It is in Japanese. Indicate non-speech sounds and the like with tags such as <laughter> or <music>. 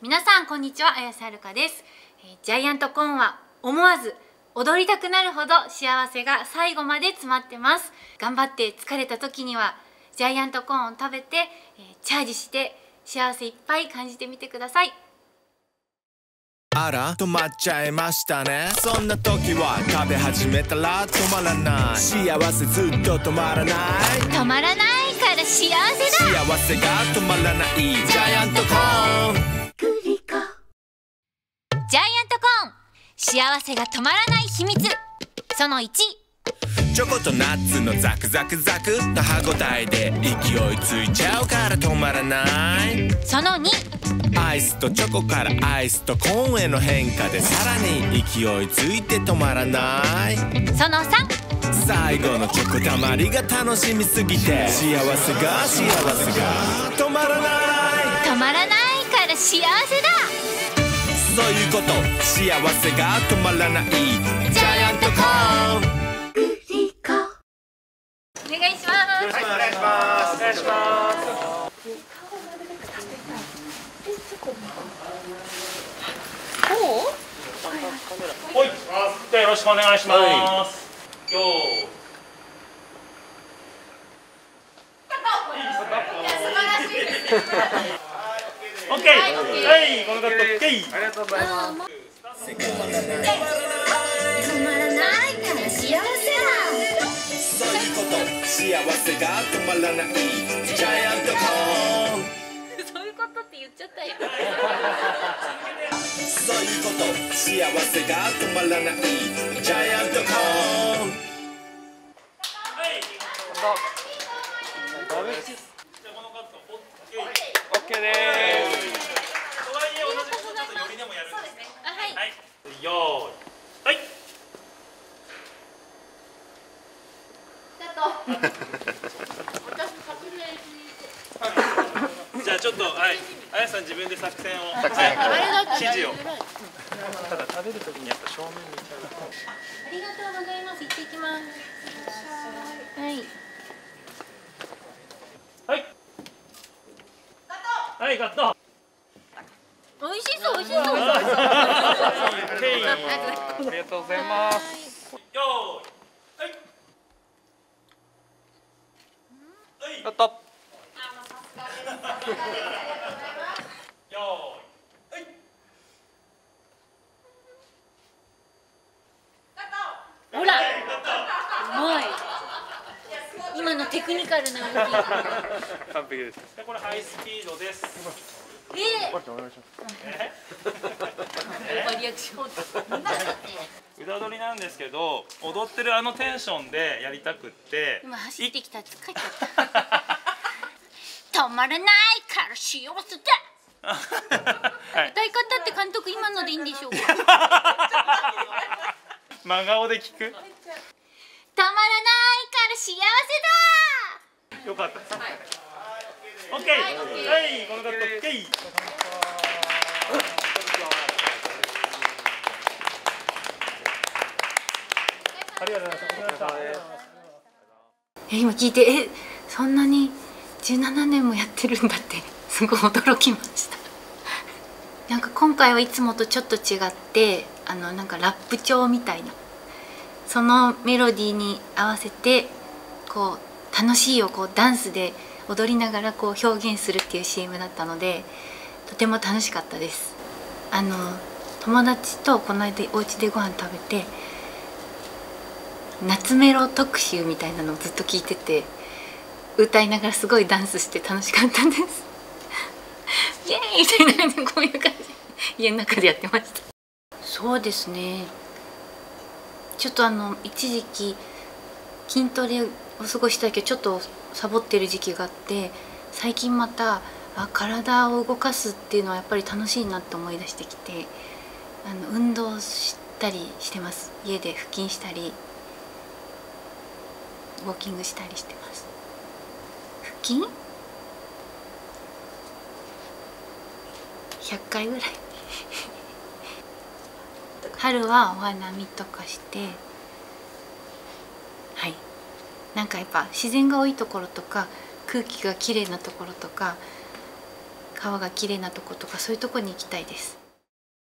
皆さんこんにちは。綾瀬はるかです、えージャイアントコーンは思わず踊りたくなるほど幸せが最後まで詰まってます。頑張って疲れた時にはジャイアントコーンを食べて、えーチャージして幸せいっぱい感じてみてください。あら止まっちゃいましたね。そんな時は食べ始めたら止まらない。幸せずっと止まらない。止まらないから幸せだ。幸せが止まらない。ジャイアントコーン幸せが止まらない秘密。その1チョコとナッツのザクザクザクな歯ごたえで勢いついちゃうから止まらない。その2アイスとチョコからアイスとコーンへの変化でさらに勢いついて止まらない。その3最後のチョコたまりが楽しみすぎて。幸せが幸せが止まらない。止まらないから幸せだそういうこと。幸せが止まらない。ジャイアントコーン。お願いします、はい、じゃあよろしくお願いします。よーい。オッケー。はい、このカットオッケー。ありがとうございます。止まらないから幸せだそういうこと幸せが止まらないジャイアントコーンそういうことって言っちゃったよそういうこと幸せが止まらないジャイアントコーンはい。じゃあこのカットオッケー。です。とはいえ同じことちょっとよりでもやるんですね。あはいはい。よーい。はい。じゃあちょっとはい、あやさん自分で作戦を、はい、指示を。ただ食べるときにやっぱ正面見ちゃうと。ありがとうございます行ってきますはいはい。はい、カット。美味しそう美味しそう。ありがとうございます。よーい。はい。はい。カット。よーい。はい。ほらうまい今のテクニカルな動き完璧です。で、これハイスピードです。ええー、リアクション裏取りなんですけど、踊ってるあのテンションでやりたくって。今走ってきた疲れちゃった <laughs> 止まらないから幸せだはい。歌い方って監督今のでいいんでしょうか？止まらない真顔で聞く。から幸せだよかったです。オッケー。はい、このカットオッケー。ありがとうございました。え今聞いてえそんなに17年もやってるんだって <laughs> すごい驚きましたなんか今回はいつもとちょっと違ってあのなんかラップ調みたいなそのメロディーに合わせてこう楽しいをこうダンスで踊りながらこう表現するっていう CM だったのでとても楽しかったです。あの友達とこの間お家でご飯食べて夏メロ特集みたいなのをずっと聞いてて歌いながらすごいダンスして楽しかったんです。<laughs> イエーイ!みたいな感じでこういう感じ。家の中でやってました。そうですね。ちょっとあの一時期筋トレをすごしたけどちょっとサボってる時期があって最近またあ体を動かすっていうのはやっぱり楽しいなって思い出してきてあの運動したりしてます。家で腹筋したりウォーキングしたりしてます。腹筋？100回ぐらい。<laughs> 春はお花見とかしてなんかやっぱ自然が多いところとか空気がきれいなところとか川がきれいなとことかそういうところに行きたいです。